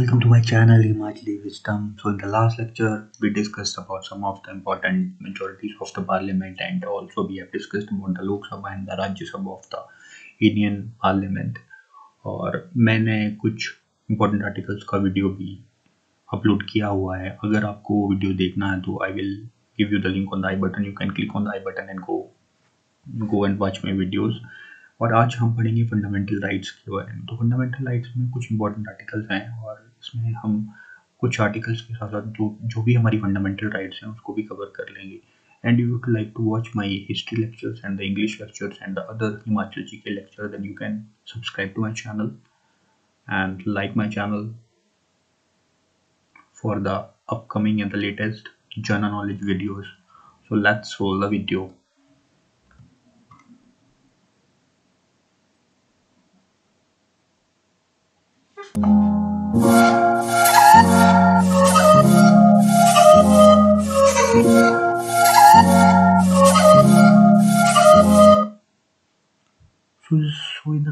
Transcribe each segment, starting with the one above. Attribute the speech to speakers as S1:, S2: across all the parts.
S1: Welcome to my channel Himachali Wisdom. So in the last lecture, we discussed about some of the important majorities of the parliament and also we have discussed about the Lok Sabha and the Rajya Sabha of the Indian Parliament. और मैंने कुछ important articles का video भी upload किया हुआ है अगर आपको वो वीडियो देखना है तो I will give you the link on the I button you can click on the I button and go go and watch my videos और आज हम पढ़ेंगे फंडामेंटल राइट्स के बारे में तो फंडामेंटल राइट्स में कुछ इंपॉर्टेंट आर्टिकल्स हैं और इसमें हम कुछ आर्टिकल्स के साथ साथ जो जो भी हमारी फंडामेंटल राइट्स हैं, उसको भी कवर कर लेंगे। And you would like to watch my history lectures and the English lectures and the other Himachal G K lecture then you can subscribe to my channel and like my channel for the upcoming and the latest journal knowledge videos. So, let's roll the video.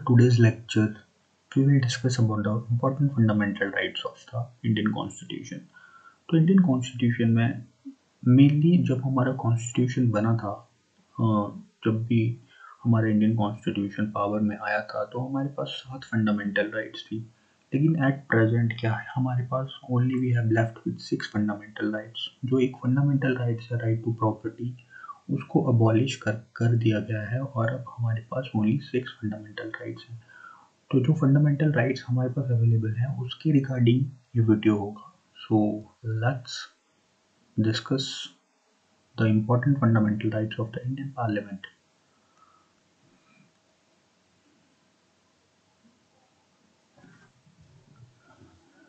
S1: Today's lecture, we will discuss about the important fundamental rights of the Indian Constitution. तो Indian constitution में mainly जब हमारा constitution बना था जब भी हमारा Indian constitution power में आया था तो हमारे पास सात फंडामेंटल राइट्स थी लेकिन एट प्रेजेंट क्या है हमारे पास only we have left with six fundamental rights जो एक फंडामेंटल राइट्स है राइट टू प्रॉपर्टी उसको अबॉलिश कर कर दिया गया है और अब हमारे पास ओनली सिक्स फंडामेंटल राइट्स हैं। तो जो फंडामेंटल राइट्स हमारे पास अवेलेबल हैं, उसके रिगार्डिंग ये वीडियो होगा। So let's discuss the important fundamental rights of the Indian parliament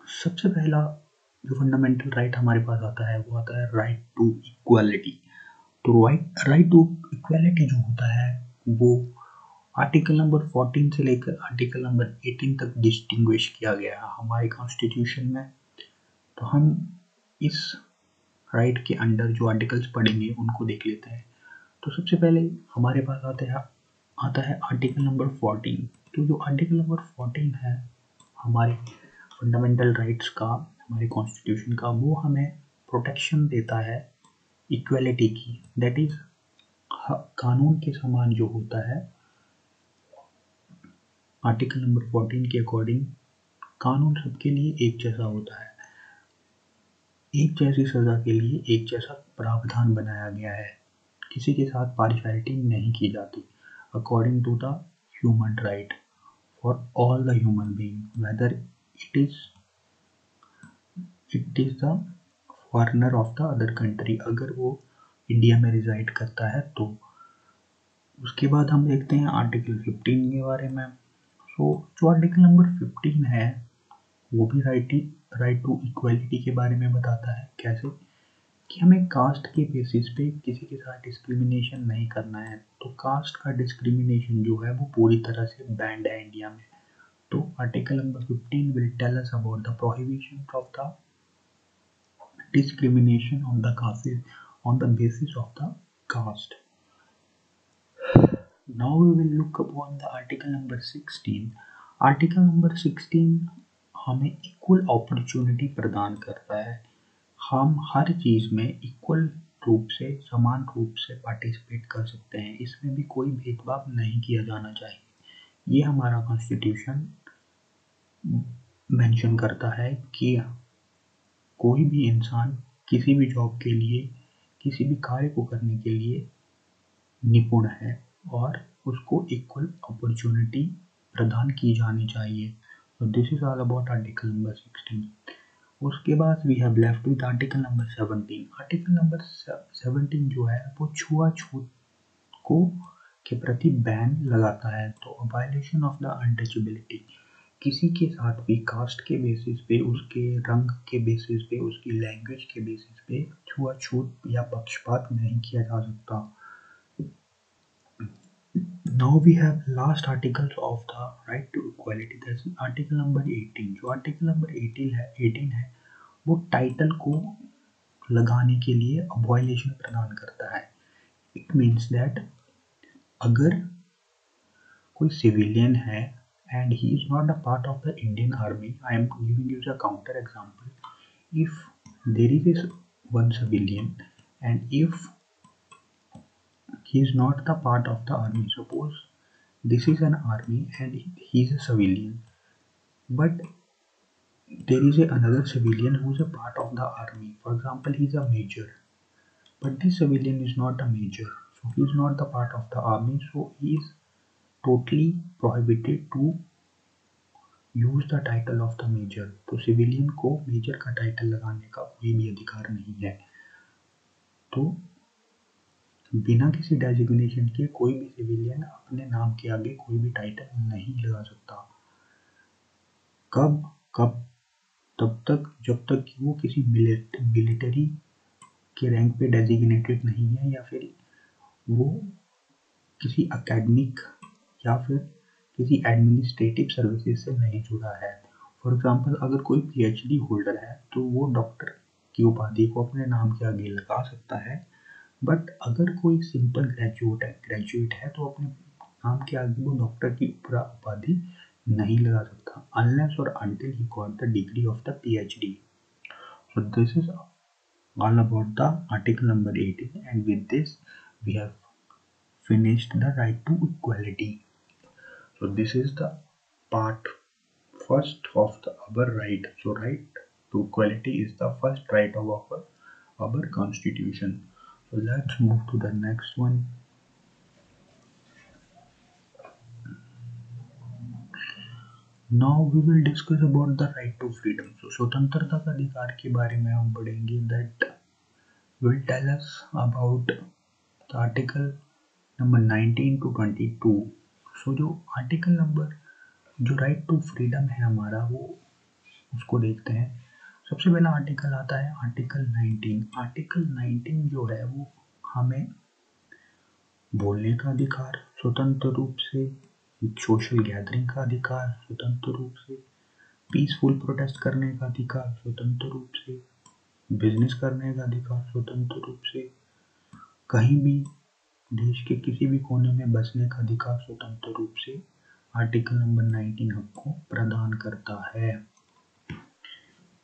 S1: सबसे पहला जो फंडामेंटल राइट हमारे पास आता है, वो आता है राइट टू इक्वालिटी तो राइट राइट टू इक्वालिटी जो होता है, वो आर्टिकल नंबर 14 से लेकर आर्टिकल नंबर 18 तक डिस्टिंग्विश किया गया है हमारे कॉन्स्टिट्यूशन में। तो हम इस राइट के अंडर जो आर्टिकल्स पढ़ेंगे, उनको देख लेते हैं। तो सबसे पहले हमारे पास आते हैं, आता है आर्टिकल नंबर 14 तो जो आर्टिकल नंबर 14 है, हमारे फंडामेंटल राइट्स का, हमारे कॉन्स्टिट्यूशन का, वो हमें प्रोटेक्शन देता है। इक्वलिटी की। दैट इज़ कानून के समान जो होता है आर्टिकल नंबर 14 के अकॉर्डिंग कानून सबके लिए एक जैसा होता है। एक जैसी सज़ा के लिए एक जैसा प्रावधान बनाया गया है। किसी के साथ पार्शलिटी नहीं की जाती। According to the human right for all the human being whether it is it is the foreigner of the other country अगर वो इंडिया में रिजाइड करता है तो। उसके बाद हम देखते हैं आर्टिकल 15 के बारे में। सो so, जो आर्टिकल नंबर 15 है वो भी राइट राइट टू इक्वलिटी के बारे में बताता है। कैसे? कि हमें कास्ट के बेसिस पे किसी के साथ डिस्क्रिमिनेशन नहीं करना है। तो कास्ट का डिस्क्रिमिनेशन जो है वो पूरी तरह से बैंड है इंडिया में। तो article number 15 will tell us about the prohibition of the discrimination on the caste on the basis of the caste. Now we will look upon the article number 16 article number 16 हमें equal opportunity प्रदान करता है। हम हर चीज़ में equal रूप से, समान रूप से पार्टिसिपेट कर सकते हैं। इसमें भी कोई भेदभाव नहीं किया जाना चाहिए। ये हमारा कॉन्स्टिट्यूशन मेंशन करता है कि कोई भी इंसान किसी भी जॉब के लिए, किसी भी कार्य को करने के लिए निपुण है और उसको इक्वल अपॉर्चुनिटी प्रदान की जानी चाहिए। तो this is all about article number 16 उसके बाद we have left with article number 17 article number 17 जो है, वो छुआछूत को के प्रति बैन लगाता है तो वायलेशन ऑफ़ द अनटचेबिलिटी किसी के साथ भी कास्ट के बेसिस पे, उसके रंग के बेसिस पे, उसकी लैंग्वेज के बेसिस पे छुआछूत या पक्षपात नहीं किया जा सकता। Now we have last articles of the right to equality. That's article number 18 जो आर्टिकल नंबर 18 है 18 है, वो टाइटल को लगाने के लिए अबॉयलेशन प्रदान करता है। इट मीन्स दैट अगर कोई सिविलियन है and he is not a part of the Indian army, I am giving you a counter example. If there is one civilian and if he is not the part of the army, suppose this is an army and he is a civilian, but there is a, another civilian who is a part of the army. For example, he is a major, but this civilian is not a major, so he is not the part of the army, so he is totally prohibited to use the title of the major तो civilian को major का title लगाने का कोई भी अधिकार नहीं है। तो बिना किसी डेजिग्नेशन के कोई भी सिविलियन अपने नाम के आगे कोई भी टाइटल नहीं लगा सकता। कब कब, तब तक, जब तक कि वो किसी मिलिटरी के रैंक पे डेजिग्नेटेड नहीं है या फिर वो किसी अकेडमिक या फिर किसी एडमिनिस्ट्रेटिव सर्विसेज़ से नहीं जुड़ा है। फॉर एग्ज़ाम्पल अगर कोई पीएचडी होल्डर है तो वो डॉक्टर की उपाधि को अपने नाम के आगे लगा सकता है। बट अगर कोई सिंपल ग्रेजुएट है ग्रेजुएट है तो अपने नाम के आगे वो डॉक्टर की उपाधि नहीं लगा सकता अनलेस और until he got the degree of the PhD so this is all about the article number 18 and with this, we have finished the right to equality. So this is the part first of the our right so right to equality is the first right of our our constitution so let's move to the next one now we will discuss about the right to freedom so स्वतंत्रता का अधिकार के बारे में हम पढ़ेंगे that will tell us about the article number 19 to 22 so जो article number जो राइट टू फ्रीडम है हमारा, वो उसको देखते हैं। सबसे पहला आर्टिकल आता है आर्टिकल 19 आर्टिकल 19 जो है, वो हमें बोलने का अधिकार, स्वतंत्र रूप से सोशल गैदरिंग का अधिकार, स्वतंत्र रूप से पीसफुल प्रोटेस्ट करने का अधिकार, स्वतंत्र रूप से बिज़नेस करने का अधिकार, स्वतंत्र रूप से, कहीं भी देश के किसी भी कोने में बसने का अधिकार स्वतंत्र रूप से आर्टिकल नंबर 19 हमको प्रदान करता है।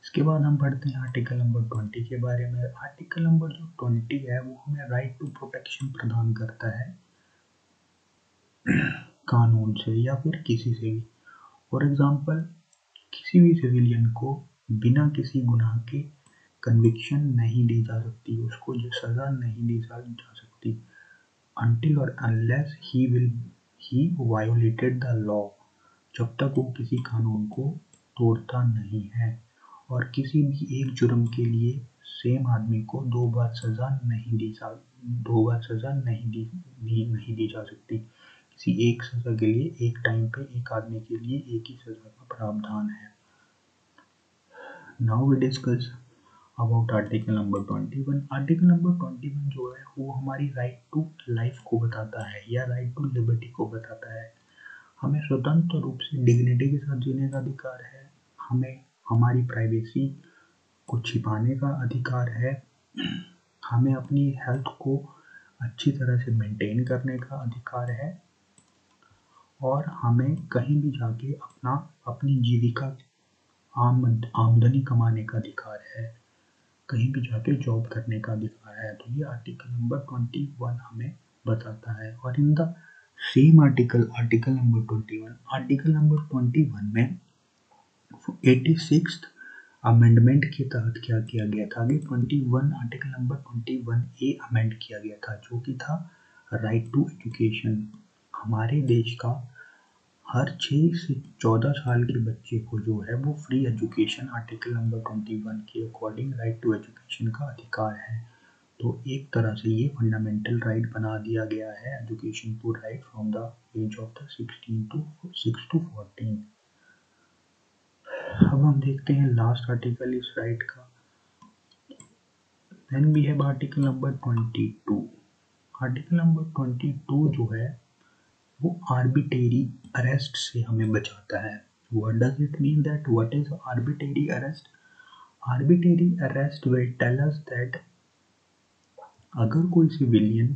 S1: इसके बाद हम पढ़ते हैं आर्टिकल नंबर 20 के बारे में। आर्टिकल नंबर जो 20 है, वो हमें राइट टू प्रोटेक्शन प्रदान करता है। कानून से या फिर किसी से भी। फॉर एग्ज़ाम्पल किसी भी सिविलियन को बिना किसी गुनाह के कन्विक्शन नहीं दी जा सकती, उसको जो सज़ा नहीं दी जा सकती। Until or unless he will he violated the law. जब तक वो किसी कानून को तोड़ता नहीं है और किसी भी एक जुर्म के लिए सेम आदमी को दो बार सज़ा नहीं दी जा दो बार सज़ा नहीं दी, दी नहीं दी जा सकती। किसी एक सज़ा के लिए एक टाइम पे एक आदमी के लिए एक ही सज़ा का प्रावधान है। Now we discuss about article number twenty one article number twenty one जो है, वो हमारी राइट टू लाइफ को बताता है या राइट टू लिबर्टी को बताता है। हमें स्वतंत्र रूप से डिग्निटी के साथ जीने का अधिकार है। हमें हमारी प्राइवेसी को छिपाने का अधिकार है। हमें अपनी हेल्थ को अच्छी तरह से मेंटेन करने का अधिकार है। और हमें कहीं भी जाके अपना, अपनी जीविका आमदनी कमाने का अधिकार है। कहीं भी जाके जॉब करने का अधिकार है तो ये आर्टिकल नंबर ट्वेंटी वन हमें बताता है। और in the same article article number twenty one article number twenty one में एटी सिक्स अमेंडमेंट के तहत क्या किया गया था? आगे twenty one article number twenty one A amend किया गया था, जो कि था राइट टू एजुकेशन हमारे देश का हर छः से चौदह साल के बच्चे को जो है वो free education article number twenty one के अकॉर्डिंग राइट टू एजुकेशन का अधिकार है। तो एक तरह से ये फंडामेंटल राइट बना दिया गया है education to right from the age of the sixteen to six to fourteen अब हम देखते हैं लास्ट आर्टिकल इस राइट का। Then we have article number twenty two article number twenty two जो है वो आर्बिटेरी अरेस्ट से हमें बचाता है। What does it mean that what is arbitrary arrest? Arbitrary arrest will tell us that अगर कोई सिविलियन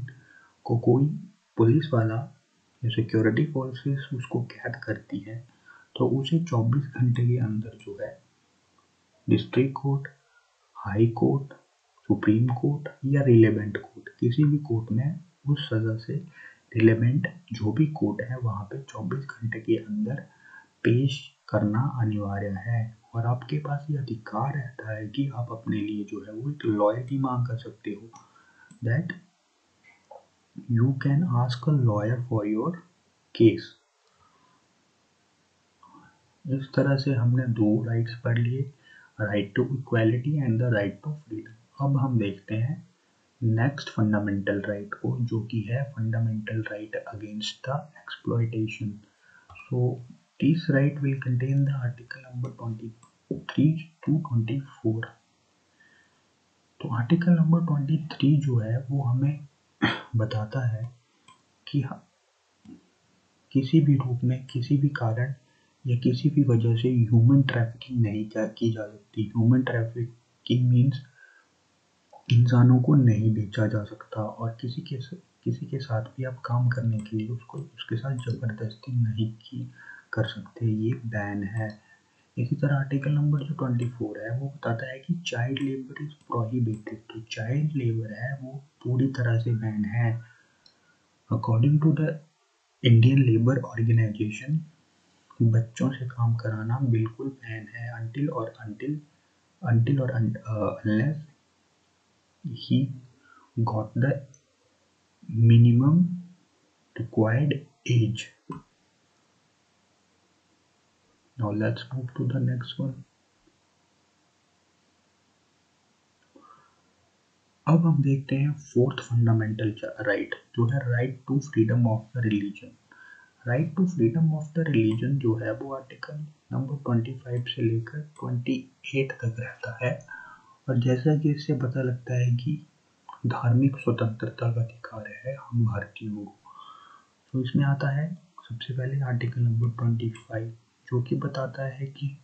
S1: को कोई पुलिस वाला या सिक्योरिटी फोर्सेस उसको कैद करती है तो उसे 24 घंटे के अंदर जो है district court high court supreme court या रिलेवेंट कोर्ट, किसी भी कोर्ट में उस सज़ा से रिलेवेंट जो भी कोर्ट है, वहाँ पे 24 घंटे के अंदर पेश करना अनिवार्य है। और आपके पास ये अधिकार रहता है कि आप अपने लिए जो है, वो एक लॉयर की मांग कर सकते हो। That you can ask a lawyer for your case इस तरह से हमने दो राइट्स पढ़ लिए right to equality and the right to freedom अब हम देखते हैं नेक्स्ट फंडामेंटल राइट को, जो कि है fundamental right against the exploitation so this right will contain the article number 23 to 24 तो आर्टिकल नंबर 23 जो है, वो हमें बताता है कि किसी भी रूप में, किसी भी कारण या किसी भी वजह से ह्यूमन ट्रैफिकिंग नहीं की जा सकती। ह्यूमन ट्रैफिकिंग मीन्स इंसानों को नहीं बेचा जा सकता और किसी के किसी के साथ भी आप काम करने के लिए उसको, उसके साथ ज़बरदस्ती नहीं की कर सकते। ये बैन है। इसी तरह आर्टिकल नंबर जो ट्वेंटी फोर है, वो बताता है कि चाइल्ड लेबर इज़ प्रोहिबिटेड तो चाइल्ड लेबर है, वो पूरी तरह से बैन है। According to the Indian labour organisation बच्चों से काम कराना बिल्कुल बैन है। अनटिल और अनटिल अनटिल और unless he got the minimum required age now, let's move to the next one. अब हम देखते हैं फोर्थ फंडामेंटल राइट जो है right to freedom of the religion right to freedom of the religion जो है वो आर्टिकल नंबर 25 से लेकर 28 तक रहता है। और जैसा कि इससे पता लगता है कि धार्मिक स्वतंत्रता का अधिकार है हम भारतीयों को। तो इसमें आता है, सबसे पहले आर्टिकल नंबर 25 जो कि बताता है कि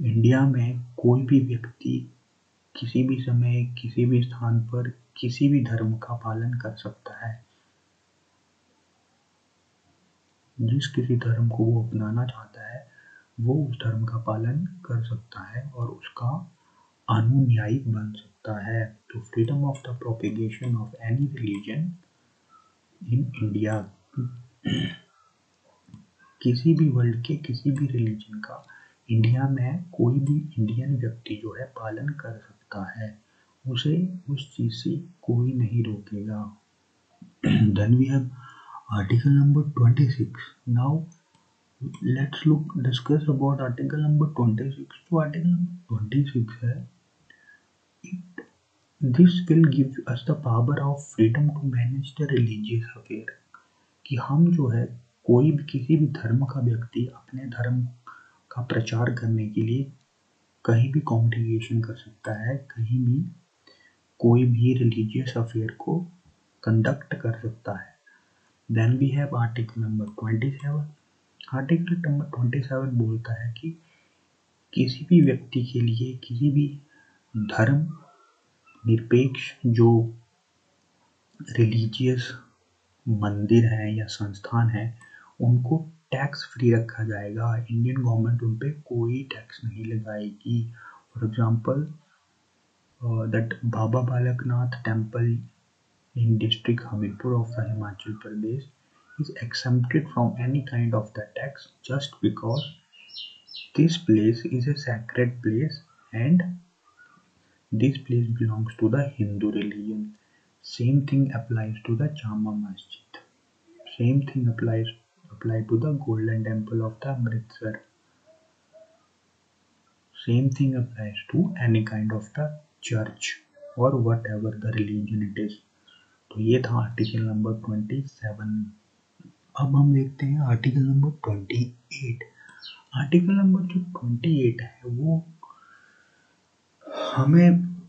S1: इंडिया में कोई भी व्यक्ति किसी भी समय, किसी भी स्थान पर किसी भी धर्म का पालन कर सकता है। जिस किसी धर्म को वो अपनाना चाहता है, वो उस धर्म का पालन कर सकता है और उसका अनुन्यायी बन सकता है। तो freedom of the propagation of any religion in India किसी भी वर्ल्ड के किसी भी रिलीजन का इंडिया में कोई भी इंडियन व्यक्ति जो है पालन कर सकता है। उसे उस चीज़ से कोई नहीं रोकेगा। Then we have article number 26 now, let's look, discuss about article number 26 तो article number 26 है it this will give us the power of freedom to manage the religious affair कि हम जो है, कोई भी किसी भी धर्म का व्यक्ति अपने धर्म का प्रचार करने के लिए कहीं भी कॉन्ग्रीगेशन कर सकता है, कहीं भी कोई भी रिलीजियस अफेयर को कंडक्ट कर सकता है। Then we have article number twenty seven article number twenty seven बोलता है कि किसी भी व्यक्ति के लिए किसी भी धर्म, निरपेक्ष जो रिलीजियस मंदिर हैं या संस्थान हैं, उनको टैक्स फ्री रखा जाएगा। इंडियन गवर्नमेंट उन पर कोई टैक्स नहीं लगाएगी। For example that Baba Balaknath temple in district Hamirpur of the Himachal Pradesh is excepted from any kind of the tax just because this place is a secret place and this place belongs to the Hindu religion. Same thing applies to the Jama Masjid. Same thing applies apply to the Golden Temple of the Amritsar. Same thing applies to any kind of the church or whatever the religion it is. तो ये था article number twenty seven अब हम देखते हैं article number twenty eight article number जो twenty eight है वो हमें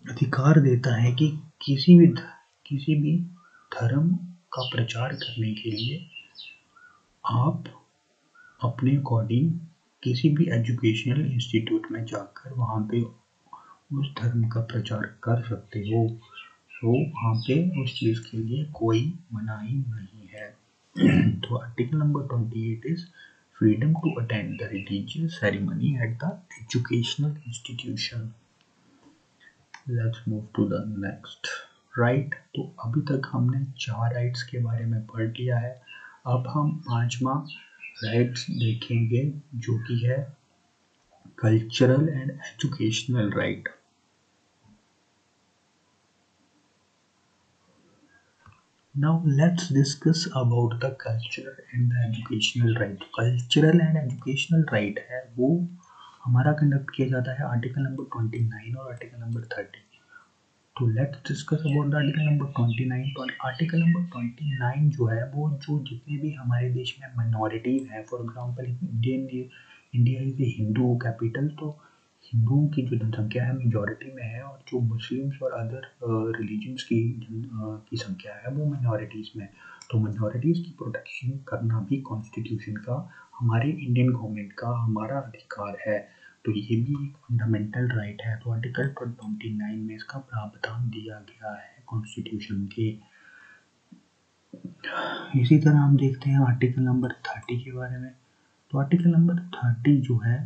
S1: अधिकार देता है कि किसी भी किसी भी धर्म का प्रचार करने के लिए आप अपने अकॉर्डिंग किसी भी एजुकेशनल इंस्टीट्यूट में जाकर वहाँ पे उस धर्म का प्रचार कर सकते हो। तो वहाँ पे उस चीज़ के लिए कोई मनाही नहीं है। तो article number twenty eight is freedom to attend the religious ceremony at the educational institution let's move to the next right तो अभी तक हमने चार राइट्स के बारे में पढ़ लिया है अब हम पांचवा राइट्स देखेंगे जो कि है cultural and educational right now let's discuss about the cultural and the educational right cultural and educational right है वो हमारा कंडक्ट किया जाता है आर्टिकल नंबर 29 और आर्टिकल नंबर 30 तो let's discuss about article number 29 तो आर्टिकल नंबर 29 जो है, वो जो जितने भी हमारे देश में माइनॉरिटीज हैं for example Indian India is a Hindu capital तो हिंदुओं की जो जनसंख्या है मेजॉरिटी में है, और जो मुस्लिम्स और अदर रिलीजन्स की की संख्या है, वो माइनॉरिटीज़ में तो माइनॉरिटीज़ की प्रोटेक्शन करना भी कॉन्स्टिट्यूशन का, हमारे इंडियन गवर्नमेंट का हमारा अधिकार है। तो ये भी एक फंडामेंटल राइट है। तो आर्टिकल ट्वेंटी नाइन में इसका प्रावधान दिया गया है कॉन्स्टिट्यूशन के। इसी तरह हम देखते हैं आर्टिकल नंबर थर्टी के बारे में। तो आर्टिकल नंबर थर्टी जो है,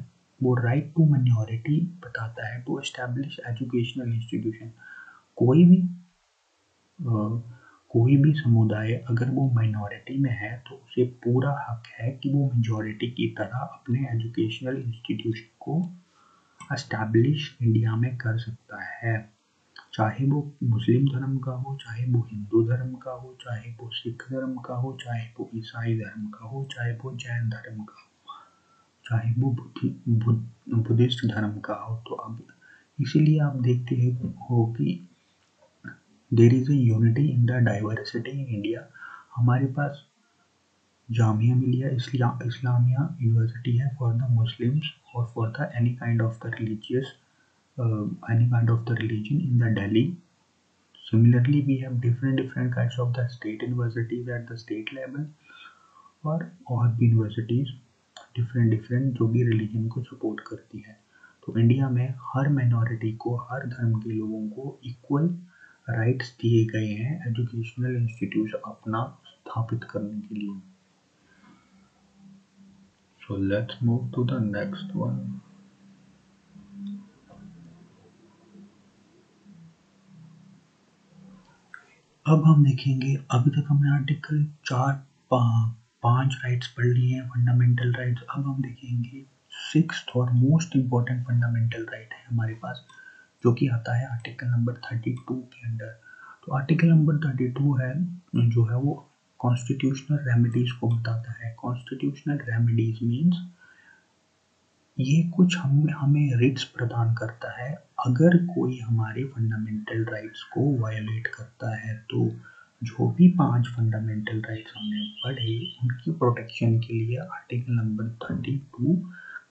S1: वो राइट टू माइनॉरिटी बताता है टू एस्टेब्लिश एजुकेशनल इंस्टीट्यूशन कोई भी कोई भी समुदाय अगर वो माइनॉरिटी में है तो उसे पूरा हक है कि वो मेजॉरिटी की तरह अपने एजुकेशनल इंस्टीट्यूशन को एस्टैब्लिश इंडिया में कर सकता है। चाहे वो मुस्लिम धर्म का हो, चाहे वो हिंदू धर्म का हो, चाहे वो सिख धर्म का हो, चाहे वो ईसाई धर्म का हो, चाहे वो जैन धर्म का हो, चाहे वो बुद्धिस्ट धर्म का हो तो अब इसीलिए आप देखते हो कि there is a unity in the diversity in India हमारे पास जामिया मिलिया इस्लामिया यूनिवर्सिटी है फॉर द मुस्लिम्स और for the any kind of the religious any kind of the religion in the daily similarly we have different different kinds of the state universities at the state level और और भी universities different different जो भी religion को support करती है. तो India में हर माइनॉरिटी को, हर धर्म के लोगों को इक्वल राइट्स दिए गए हैं एजुकेशनल इंस्टीट्यूट अपना स्थापित करने के लिए। So let's move to the next one अब हम देखेंगे, अभी तक हमने आर्टिकल चार पाँच राइट्स पढ़ लिए हैं फंडामेंटल राइट्स अब हम देखेंगे सिक्स और मोस्ट इंपॉर्टेंट फंडामेंटल राइट है हमारे पास। जो कि आता है आर्टिकल नंबर थर्टी टू के अंडर तो आर्टिकल नंबर थर्टी टू है, जो है वो कॉन्स्टिट्यूशनल रेमेडीज को बताता है। कॉन्स्टिट्यूशनल रेमेडीज मीन्स ये कुछ हम, हमें रिट्स प्रदान करता है। अगर कोई हमारे फंडामेंटल राइट्स को वायोलेट करता है तो जो भी पाँच फंडामेंटल राइट्स हमने पढ़े, उनकी प्रोटेक्शन के लिए article number thirty two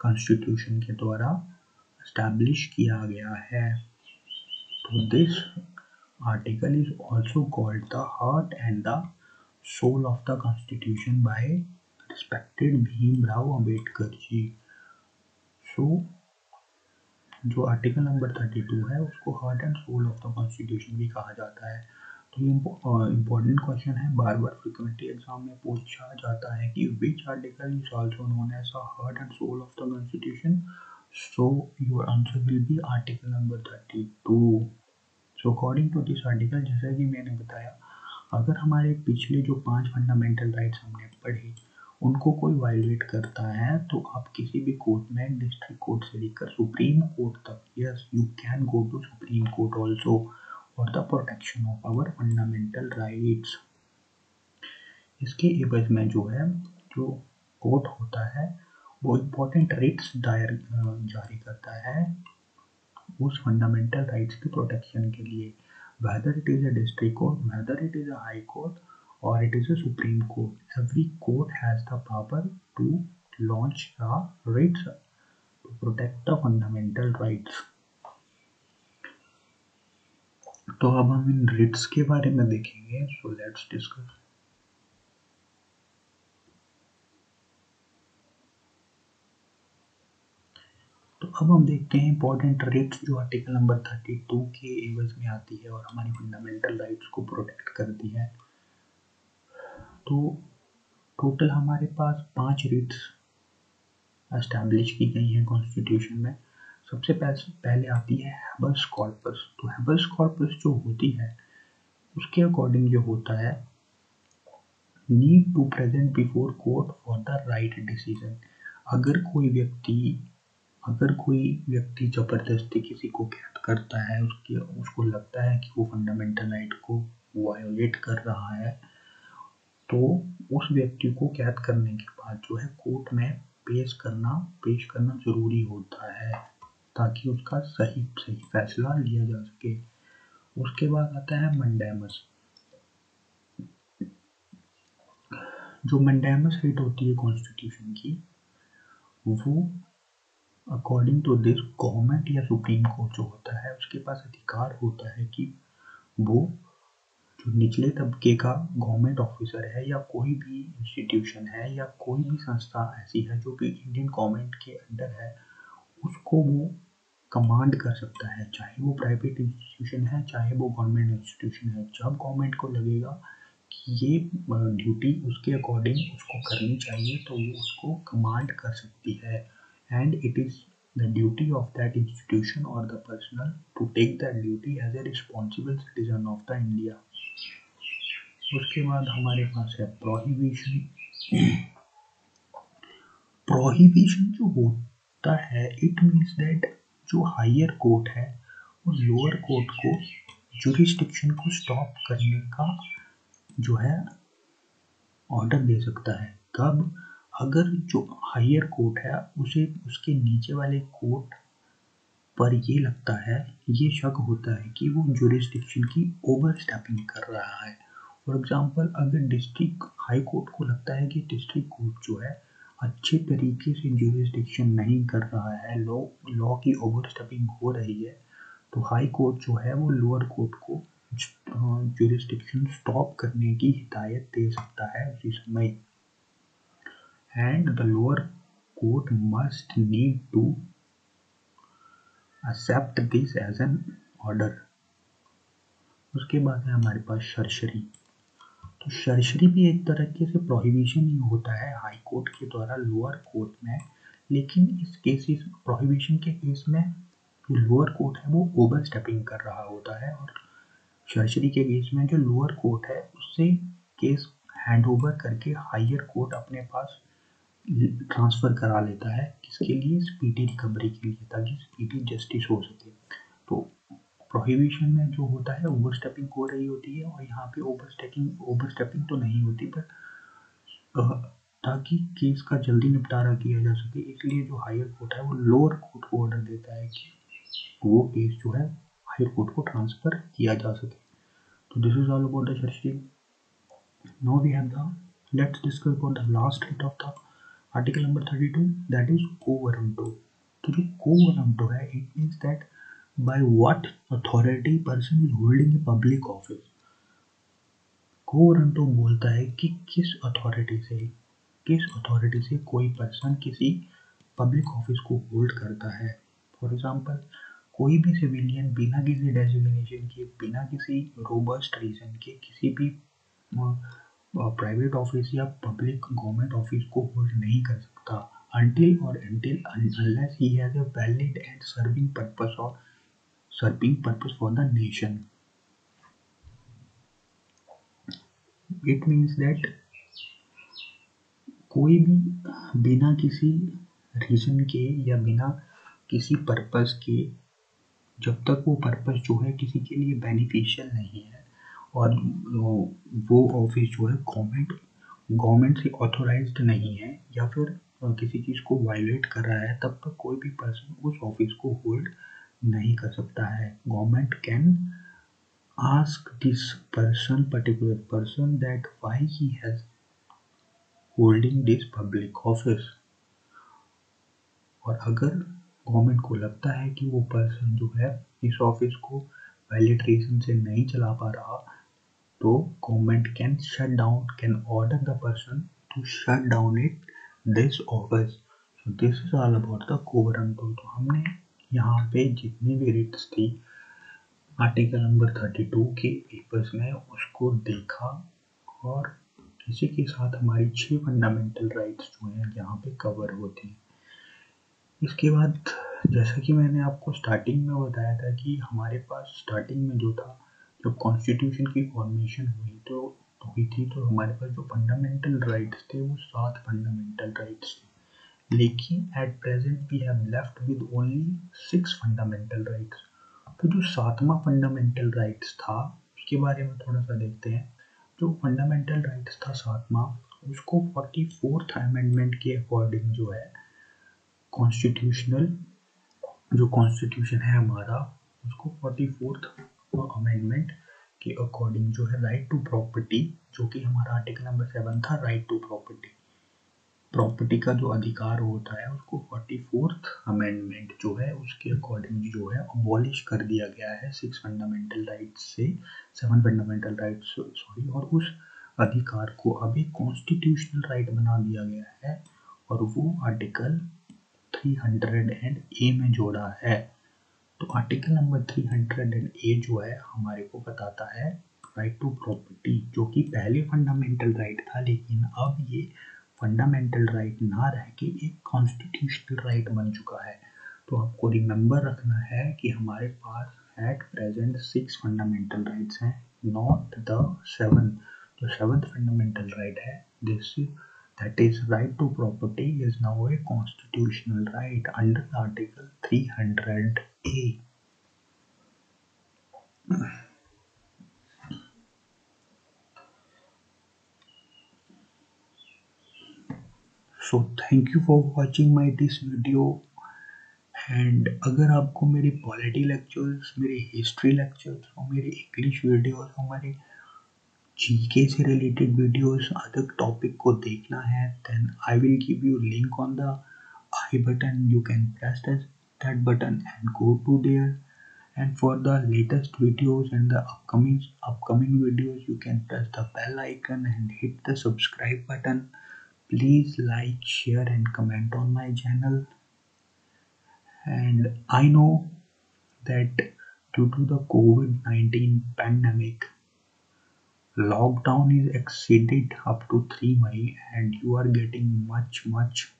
S1: constitution के द्वारा स्टैब्लिश किया गया है। तो this article is also called the heart and the soul of the constitution by respected Bhimrao Ambedkar ji so जो आर्टिकल नंबर थर्टी टू है, उसको heart and soul of the constitution भी कहा जाता है। तो ये इम्पोर्टेंट क्वेश्चन है। बार बार फ्रिक्वेंटली एग्ज़ाम में पूछा जाता है कि which article is also known as heart and soul of the constitution your answer will be article number thirty two so according to this article जैसा कि मैंने बताया, अगर हमारे पिछले जो पाँच फंडामेंटल राइट्स हमने पढ़े, उनको कोई वायलेट करता है तो आप किसी भी कोर्ट में डिस्ट्रिक्ट कोर्ट से लेकर सुप्रीम कोर्ट तक yes you can go to supreme court also for the protection of our fundamental rights इसके एवज में जो है, जो कोर्ट होता है वो इम्पोर्टेंट राइट्स दायर जारी करता है उस फंडामेंटल राइट्स के प्रोटेक्शन के लिए। Whether it is a district court whether it is a high court और it is a supreme court every court has the power to launch the rights to protect the fundamental rights तो अब हम इन Ritz के बारे में देखेंगे सो let's discuss अब हम देखते हैं इंपॉर्टेंट रिट्स जो आर्टिकल नंबर थर्टी टू के एवज में आती है और हमारी फंडामेंटल राइट्स को प्रोटेक्ट करती है। तो टोटल हमारे पास पाँच रिट्स एस्टैब्लिश की गई हैं कॉन्स्टिट्यूशन में। सबसे पहले आती है हैबस कॉर्पस तो हैबस कॉर्पस जो होती है, उसके अकॉर्डिंग जो होता है need to present before court for the right decision अगर कोई व्यक्ति अगर कोई व्यक्ति ज़बरदस्ती किसी को कैद करता है, उसके, उसको लगता है कि वो फंडामेंटल राइट को वायोलेट कर रहा है तो उस व्यक्ति को कैद करने के बाद जो है कोर्ट में पेश करना पेश करना ज़रूरी होता है, ताकि उसका सही सही फैसला लिया जा सके। उसके बाद आता है मंडेमस जो मंडेमस रेट होती है कॉन्स्टिट्यूशन की, वो अकॉर्डिंग टू दिस गवर्नमेंट या सुप्रीम कोर्ट जो होता है, उसके पास अधिकार होता है कि वो जो निचले तबके का गवर्नमेंट ऑफिसर है या कोई भी इंस्टीट्यूशन है या कोई भी संस्था ऐसी है जो कि इंडियन गवर्नमेंट के अंडर है, उसको वो कमांड कर सकता है। चाहे वो प्राइवेट इंस्टीट्यूशन है, चाहे वो गवर्नमेंट इंस्टीट्यूशन है, जब गवर्नमेंट को लगेगा कि ये ड्यूटी उसके अकॉर्डिंग उसको करनी चाहिए तो वो उसको कमांड कर सकती है। And it is the duty of that institution or the personnel to take that duty as a responsible citizen of the India. उसके बाद हमारे पास है प्रोहिबिशन प्रोहिबिशन जो होता है इट मीन्स दैट जो हायर कोर्ट है वो लोअर कोर्ट को जुरिस्टिक्शन को स्टॉप करने का जो है ऑर्डर दे सकता है कब अगर जो हायर कोर्ट है, उसे, उसके नीचे वाले कोर्ट पर ये लगता है, ये शक होता है कि वो जुरिस्डिक्शन की ओवर स्टेपिंग कर रहा है। फॉर एग्जांपल अगर डिस्ट्रिक्ट हाई कोर्ट को लगता है कि डिस्ट्रिक्ट कोर्ट जो है, अच्छे तरीके से जुरिस्डिक्शन नहीं कर रहा है लॉ लॉ की ओवर स्टेपिंग हो रही है तो हाई कोर्ट जो है, वो लोअर कोर्ट को जुरिस्डिक्शन स्टॉप करने की हिदायत दे सकता है उसी समय। And the lower court must need to accept this as an order. उसके बाद है हमारे पास शर्शरी। तो शर्शरी भी एक तरीके से प्रोहिबिशन ही होता है हाई कोर्ट के द्वारा लोअर कोर्ट में। लेकिन इस केसेस प्रोहिबिशन के केस में जो लोअर कोर्ट है वो ओवर स्टेपिंग कर रहा होता है और शर्शरी के केस में जो लोअर कोर्ट है, उससे केस हैंड ओवर करके हायर कोर्ट अपने पास ट्रांसफ़र करा लेता है किसके लिए? स्पीडी रिकवरी के लिए, ताकि स्पीडी जस्टिस हो सके। तो प्रोहिबिशन में जो होता है ओवर स्टेपिंग हो रही होती है और यहाँ पे ओवर स्टेपिंग ओवर स्टेपिंग तो नहीं होती बट ताकि केस का जल्दी निपटारा किया जा सके। इसलिए जो हायर कोर्ट है, वो लोअर कोर्ट को ऑर्डर देता है कि वो केस जो है हायर कोर्ट को ट्रांसफ़र किया जा सके। तो this is all about the certiorari no we have the let's discuss about the last writ of the article number thirty two that is quo warranto तो जो कोवरंटो है it means that by what authority person is holding a public office quo warranto बोलता है कि किस authority से, किस authority से कोई पर्सन किसी पब्लिक ऑफ़िस को होल्ड करता है? फॉर एग्जांपल कोई भी सिविलियन बिना किसी डेजिग्नेशन के, बिना किसी रोबस्ट रीजन के, किसी भी प्राइवेट ऑफ़िस या पब्लिक गवर्नमेंट ऑफ़िस को होल्ड नहीं कर सकता। अनटिल और until unless he has a valid and serving purpose और serving purpose for the nation it means that कोई भी बिना किसी रीजन के या बिना किसी पर्पस के, जब तक वो पर्पस जो है किसी के लिए बेनिफिशियल नहीं है और वो ऑफ़िस जो है गवर्नमेंट गवर्नमेंट से ऑथोराइज्ड नहीं है या फिर किसी चीज़ को वायलेट कर रहा है, तब तक कोई भी पर्सन उस ऑफ़िस को होल्ड नहीं कर सकता है। Government can ask this person particular person that why he has holding this public office और अगर गवर्नमेंट को लगता है कि वो पर्सन जो है इस ऑफ़िस को वैलिड रीजन से नहीं चला पा रहा तो government can shut down, can order the person to shut down it, this office. So, this is all about the covenant तो हमने यहाँ पे जितनी भी रिट्स थी आर्टिकल नंबर थर्टी टू के पेपर्स में उसको देखा और इसी के साथ हमारी छह फंडामेंटल राइट्स जो हैं यहाँ पे कवर होती हैं इसके बाद जैसा कि मैंने आपको स्टार्टिंग में बताया था कि हमारे पास स्टार्टिंग में जो था जब कॉन्स्टिट्यूशन की फॉर्मेशन हुई तो हुई थी तो हमारे पास जो फंडामेंटल राइट्स थे, वो सात फंडामेंटल राइट्स थे। लेकिन at present we have left with only six fundamental rights तो जो सातवां फंडामेंटल राइट्स था, उसके बारे में थोड़ा सा देखते हैं। जो फंडामेंटल राइट्स था सातवां, उसको फोर्टी फोर्थ अमेंडमेंट के अकॉर्डिंग जो है कॉन्स्टिट्यूशनल जो कॉन्स्टिट्यूशन है हमारा, उसको फोर्टी फोर्थ अमेंडमेंट के अकॉर्डिंग जो है राइट टू प्रॉपर्टी जो कि हमारा आर्टिकल नंबर सेवन था राइट टू प्रॉपर्टी प्रॉपर्टी का जो अधिकार होता है, उसको फोर्टी फोर्थ अमेंडमेंट जो है, उसके अकॉर्डिंग जो है अबॉलिश कर दिया गया है सिक्स फंडामेंटल राइट्स से सेवन फंडामेंटल राइट्स सॉरी और उस अधिकार को अभी कॉन्स्टिट्यूशनल राइट बना दिया गया है, और वो आर्टिकल 300 एंड ए में जोड़ा है। तो आर्टिकल नंबर 300 एंड ए जो है, हमारे को बताता है राइट टू प्रॉपर्टी जो कि पहले फंडामेंटल राइट था, लेकिन अब ये फंडामेंटल राइट ना रह के एक कॉन्स्टिट्यूशनल राइट बन चुका है। तो आपको रिमेंबर रखना है कि हमारे पास at present six fundamental rights हैं नॉट द सेवन जो सेवंथ फंडामेंटल राइट है this that is right to property is now a constitutional right under article 300a so thank you for watching my this video and अगर आपको मेरी polity lectures मेरे history lectures और मेरे English videos हमारे GK से related videos other topic को देखना है then I will give you link on the I button you can press that button and go to there and for the latest videos and the upcoming upcoming videos you can press the bell icon and hit the subscribe button please like share and comment on my channel and I know that due to the Covid nineteen pandemic lockdown is exceeded up to 3 May and you are getting much much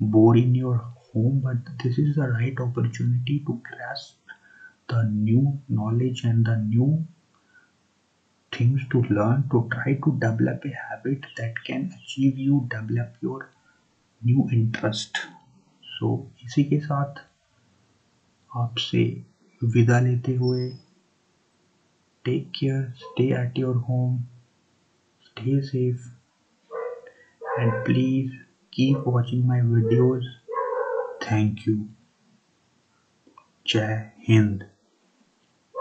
S1: bored in your home but this is the right opportunity to grasp the new knowledge and the new things to learn to try to develop a habit that can achieve you develop your new interest so इसी के साथ आपसे विदा लेते हुए Take care, stay at your home, stay safe, and please keep watching my videos. Thank you. Jai Hind.